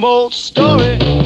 same old story.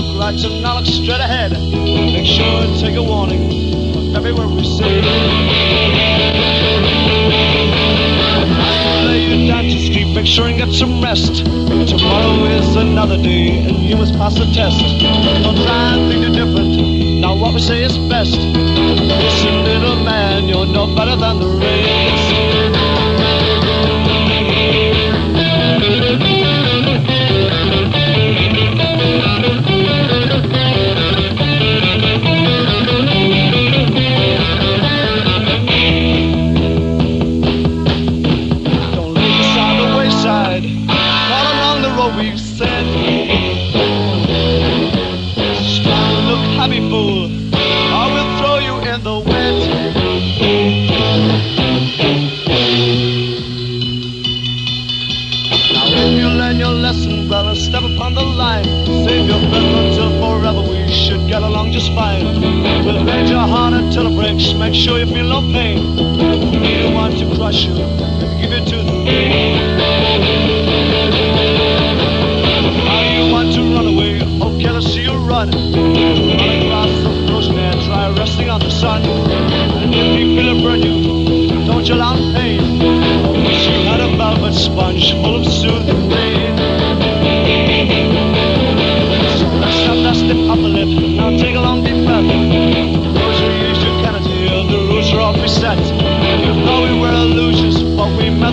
look right, and now look straight ahead. Make sure and take a warning from every we see. Lay you down to sleep, make sure and get some rest. Tomorrow is another day, and you must pass the test. Don't try and think different. Now what we say is best. Listen, little man, you're no better than the rest. Make sure you feel no pain. We don't want to crush you. Give you to the rain. How you want to run away? Okay, let's see you run. Run across the frozen air. Try resting on the sun. And if you feel it burn you, don't you allow pain. She had a velvet sponge full of soothing rain.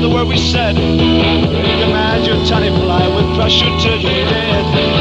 The word we said. Command your tiny fly, we'll crush you till you're dead.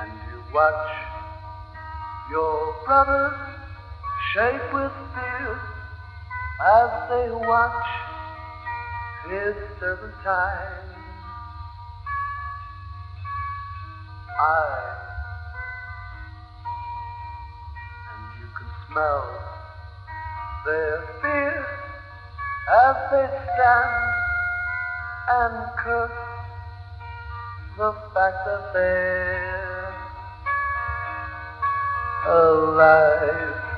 And you watch your brothers shake with fear as they watch his serpentine. I and you can smell their fear as they stand and curse the fact that they're alive.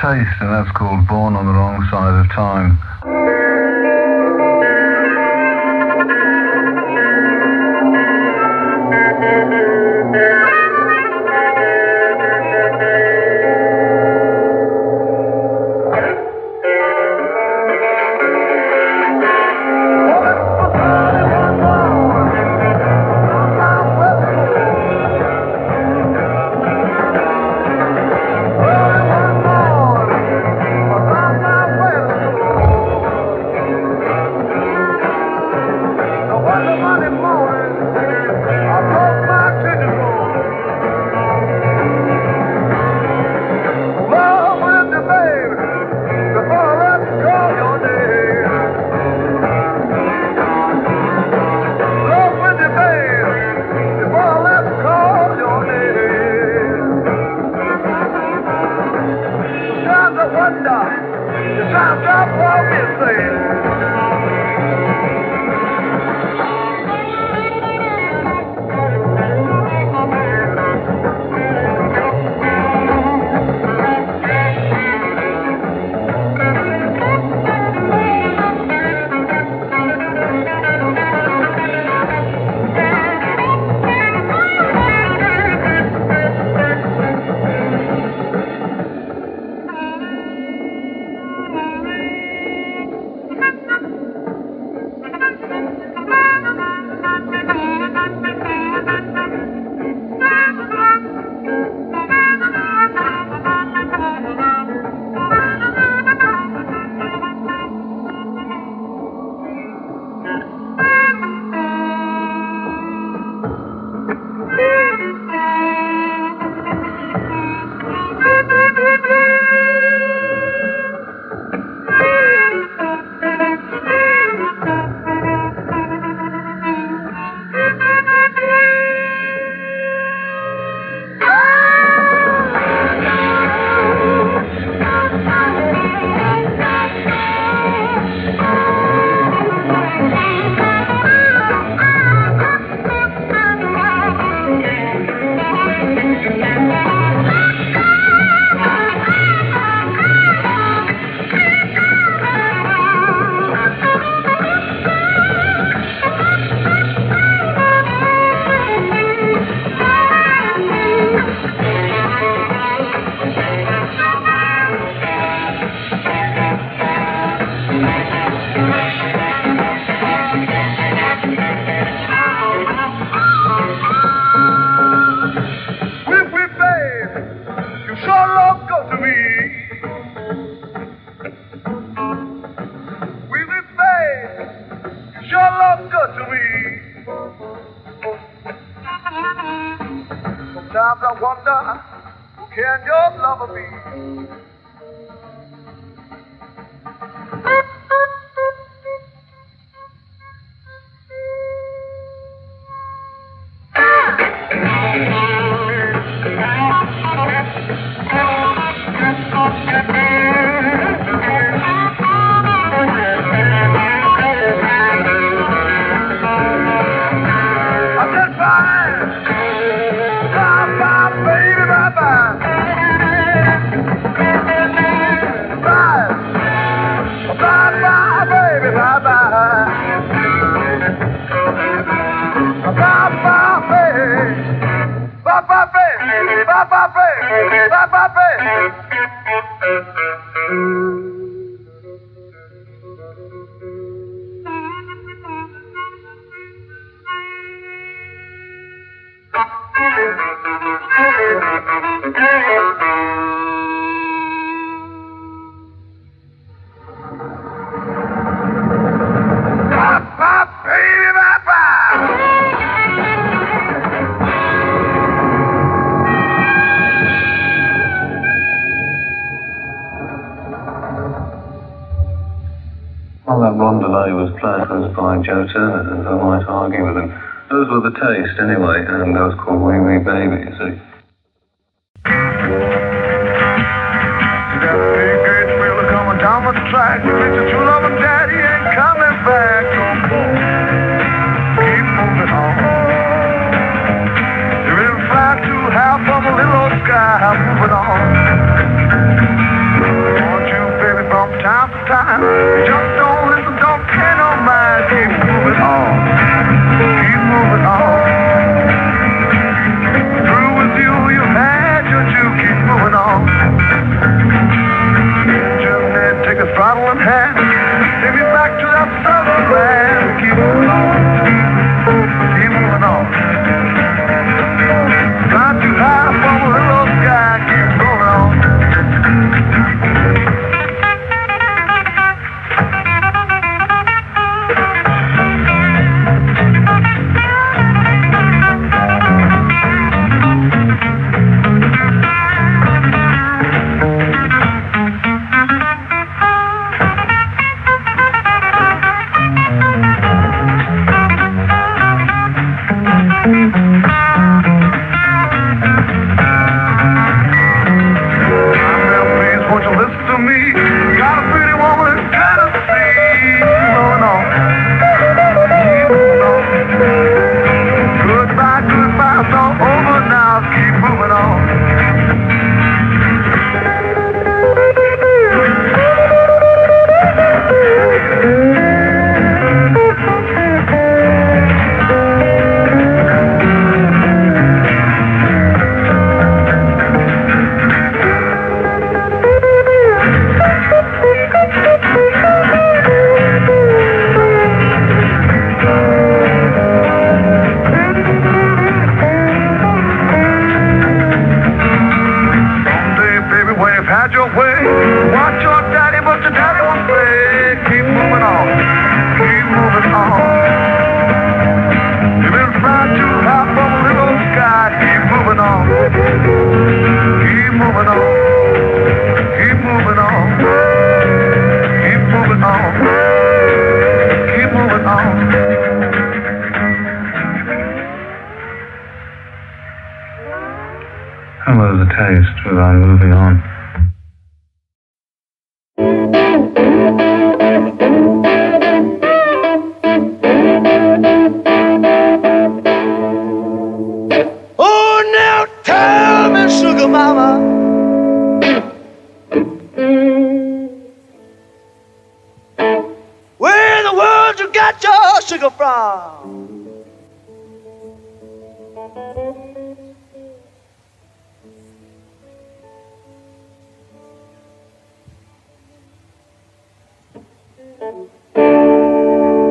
Tastes, and that's called Born on the Wrong Side of Time.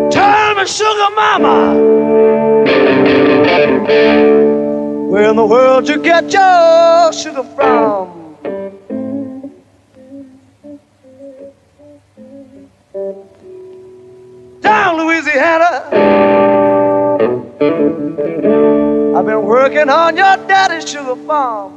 Tell me, sugar mama, where in the world you get your sugar from? Down Louisiana. I've been working on your daddy's sugar farm.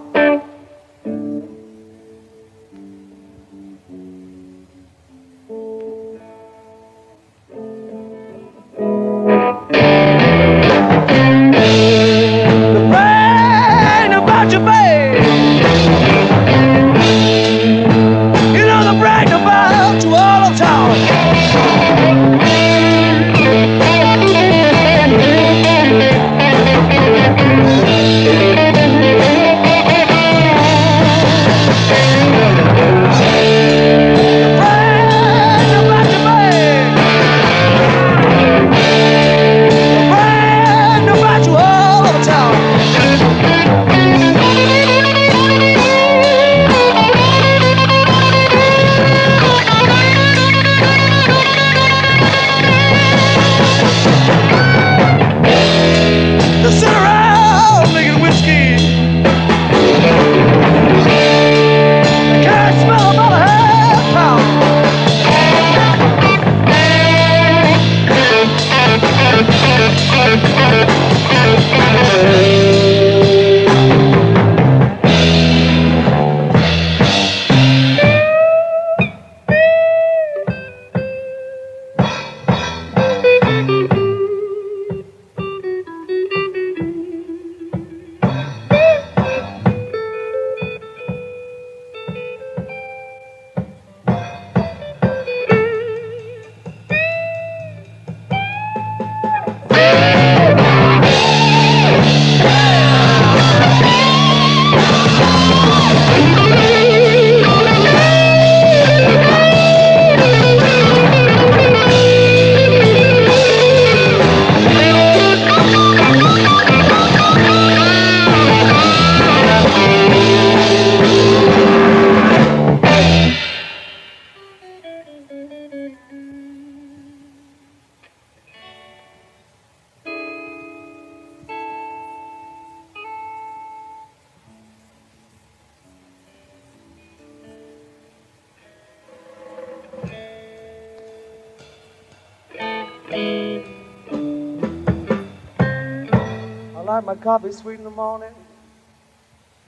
like my coffee sweet in the morning.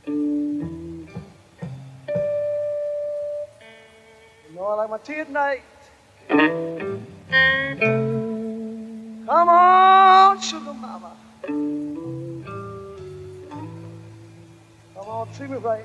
You know I like my tea at night. Come on, sugar mama. Come on, treat me right.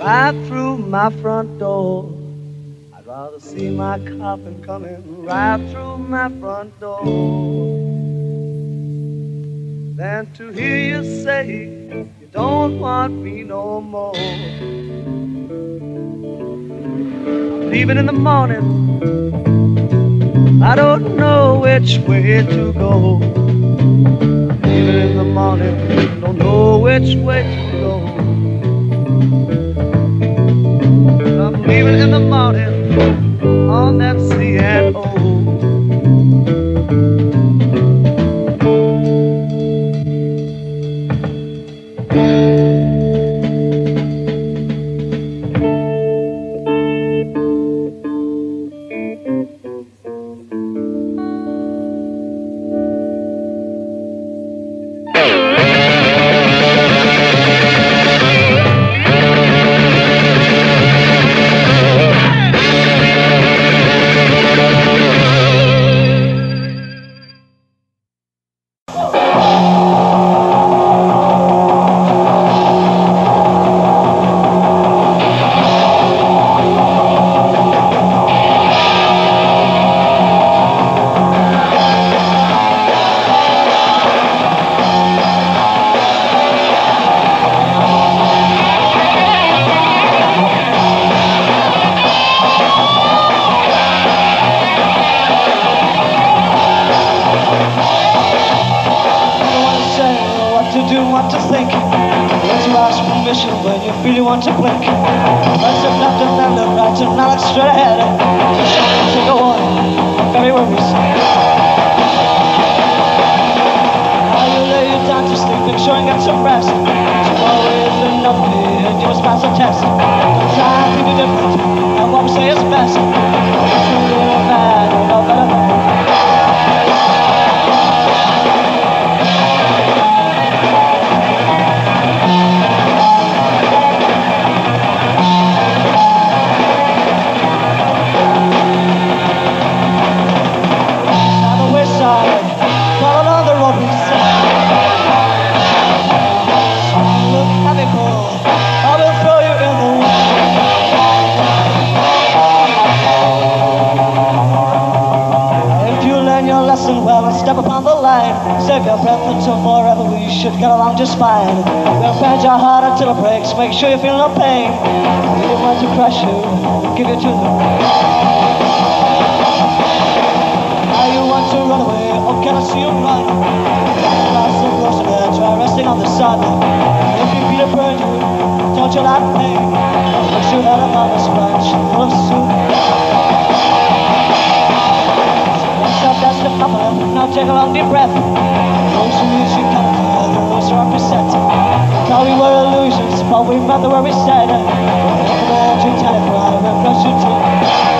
right through my front door. I'd rather see my coffin coming right through my front door than to hear you say you don't want me no more. I'm leaving in the morning. I don't know which way to go. I'm leaving in the morning. Don't know which way to go. Leaving in the morning on that CNO. rest. Get along just fine. We'll bend your heart until it breaks, make sure you feel no pain. Didn't want to crush you, give you to the Now you want to run away, oh can I see you run? Lost so close to try resting on the sun. If you feel it burn you, don't you like pain? Makes you head up on a sponge full of soup. Now take a long deep breath. Who use you who are beset. Thought we were illusions, but we meant the word we said. Come on, to tell it, brother, we're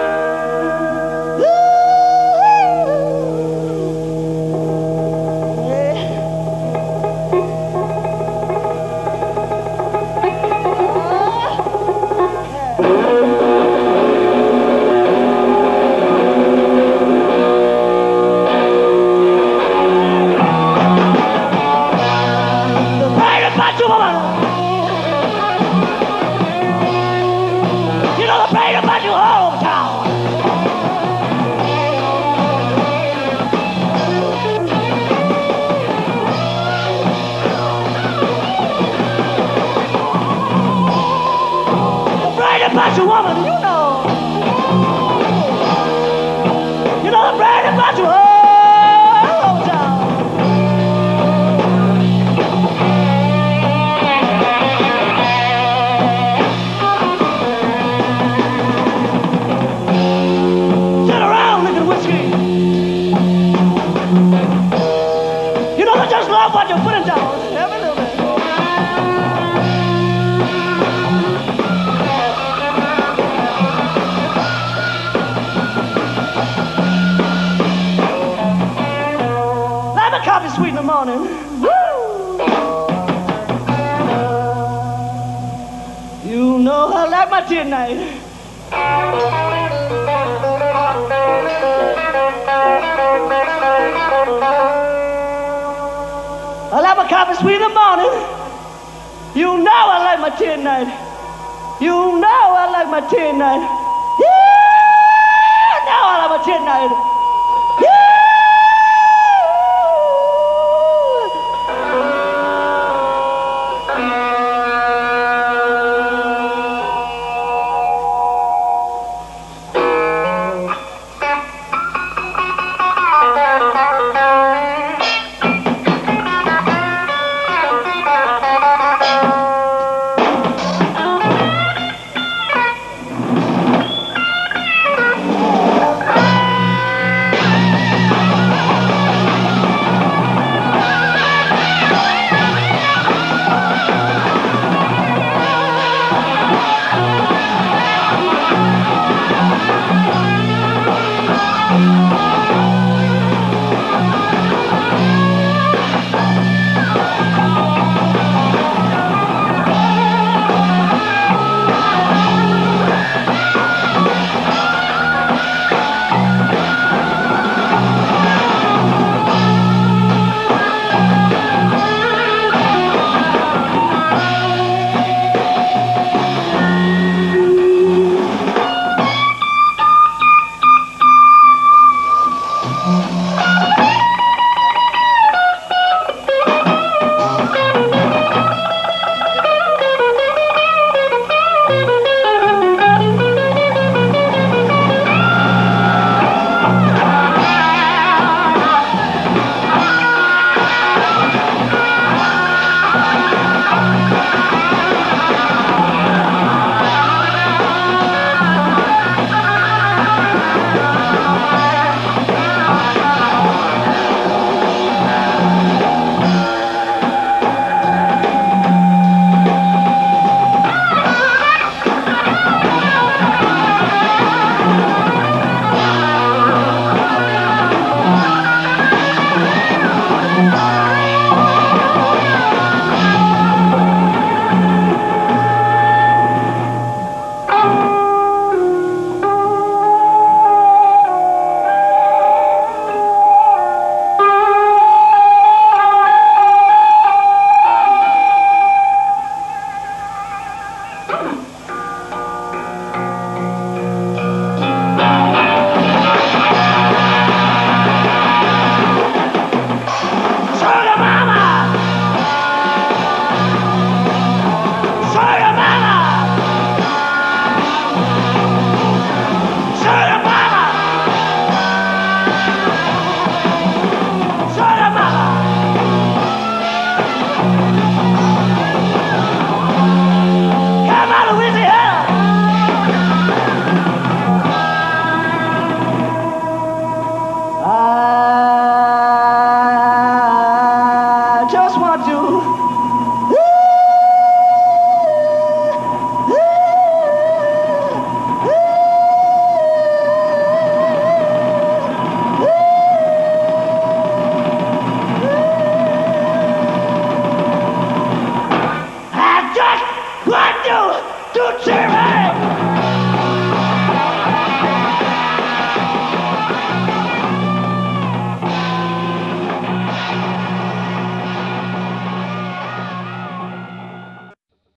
just love what you're putting down. Every little bit. Like coffee sweet in the morning. Woo! You know I like my tea night. Like my coffee sweet in the morning. You know I like my tea at night. You know I like my tea at night. Yeah, now I like my tea at night.